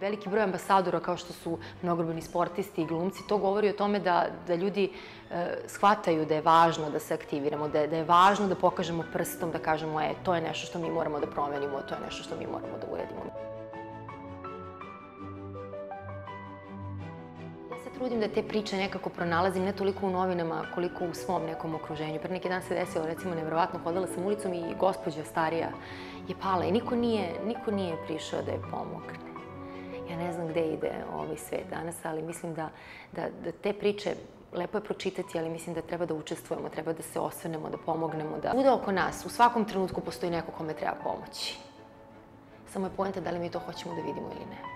Veliki broj ambasadora kao što su mnogobrojni sportisti i glumci, to govori o tome da, da ljudi e, shvataju da je važno da se aktiviramo, da da je važno da pokažemo prstom, da kažemo e, to je nešto što mi moramo da promenimo, to je nešto što mi moramo da se trudim da te priče nekako pronalazim ne toliko u novinama koliko u svom nekom okruženju. Pre neki dan se desilo, recimo, nevjerovatno, hodala sam ulicom i gospođa starija je pala i niko nije, niko nije prišao da je pomogne. Ja ne znam gde ide ovaj svet danas, ali mislim da, da, da te priče lepo je pročitati, ali mislim da treba da učestvujemo, treba da se osvrnemo, da pomognemo, da bude oko nas, u svakom trenutku postoji neko kome treba pomoći. Samo je poenta da li mi to hoćemo da vidimo ili ne.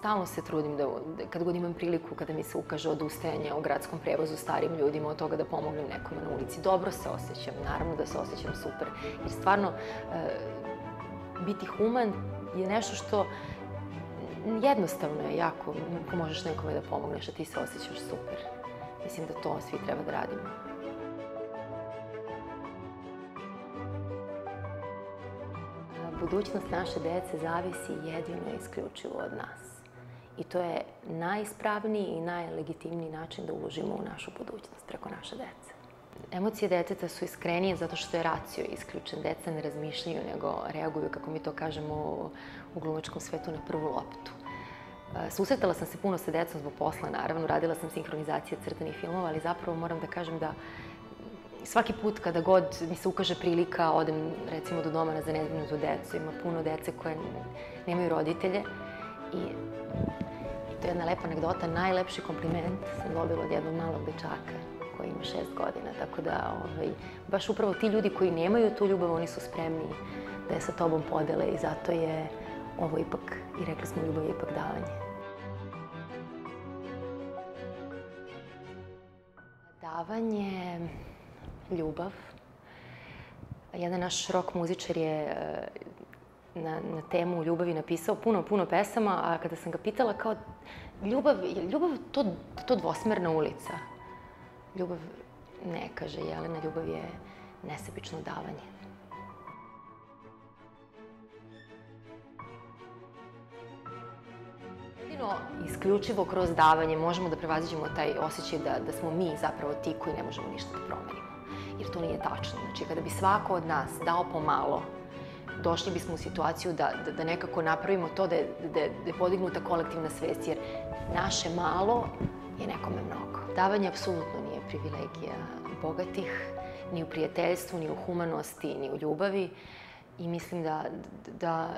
Stalno se trudim da, kad god imam priliku, kada mi se ukaže odustajanje o gradskom prevozu starim ljudima, od toga da pomognem nekome na ulici. Dobro se osjećam, naravno da se osjećam super. Jer stvarno, e, biti human je nešto što jednostavno je jako, ako možeš nekome da pomogneš, a ti se osjećaš super. Mislim da to svi treba da radimo. Budućnost naše dece zavisi jedino i isključivo od nas. I to je najispravniji i najlegitimniji način da uložimo u našu budućnost preko naše dece. Emocije deteta su iskrenije zato što je racio isključen. Deca ne razmišljaju, nego reaguju, kako mi to kažemo u glumačkom svetu, na prvu loptu. E, susretala sam se puno sa decom zbog posla, naravno, radila sam sinhronizacije crtanih filmova, ali zapravo moram da kažem da svaki put kada god mi se ukaže prilika, odem recimo do doma na zanedbinutu decu, ima puno dece koje nemaju roditelje i to je jedna lepa anegdota, najlepši kompliment sam dobila od jednog malog dečaka koji ima šest godina, tako da ovaj, baš upravo ti ljudi koji nemaju tu ljubav, oni su spremni da je sa tobom podele i zato je ovo ipak, i rekli smo ljubav je ipak davanje. Davanje, ljubav. Jedan naš rock muzičar je na, na temu ljubavi napisao puno, puno pesama, a kada sam ga pitala kao, ljubav, je ljubav to, to dvosmerna ulica? Ljubav, ne, kaže Jelena, ljubav je nesebično davanje. Jedino isključivo kroz davanje možemo da prevaziđemo taj osjećaj da, da smo mi zapravo ti koji ne možemo ništa da promenimo. Jer to nije tačno. Znači, kada bi svako od nas dao pomalo došli bismo u situaciju da, da, da nekako napravimo to da je, da, da je podignuta kolektivna svest, jer naše malo je nekome mnogo. Davanje apsolutno nije privilegija bogatih, ni u prijateljstvu, ni u humanosti, ni u ljubavi. I mislim da, da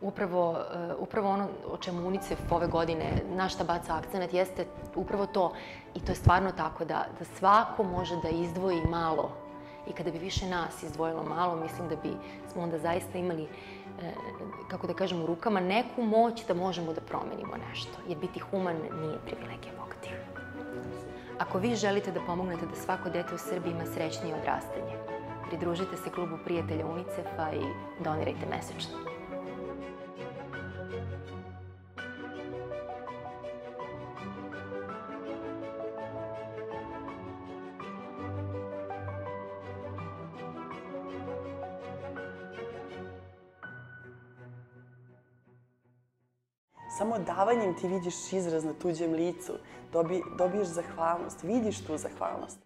upravo, uh, upravo ono o čemu UNICEF ove godine, naš šta baca akcenat, jeste upravo to, i to je stvarno tako, da, da svako može da izdvoji malo I kada bi više nas izdvojilo malo, mislim da bi smo onda zaista imali, e, kako da kažem, u rukama neku moć da možemo da promenimo nešto. Jer biti human nije privilegija bogatih. Ako vi želite da pomognete da svako dete u Srbiji ima srećnije odrastanje, pridružite se klubu prijatelja UNICEF-a i donirajte mesečno. Samo davanjem ti vidiš izraz na tuđem licu, dobi, dobiješ zahvalnost, vidiš tu zahvalnost.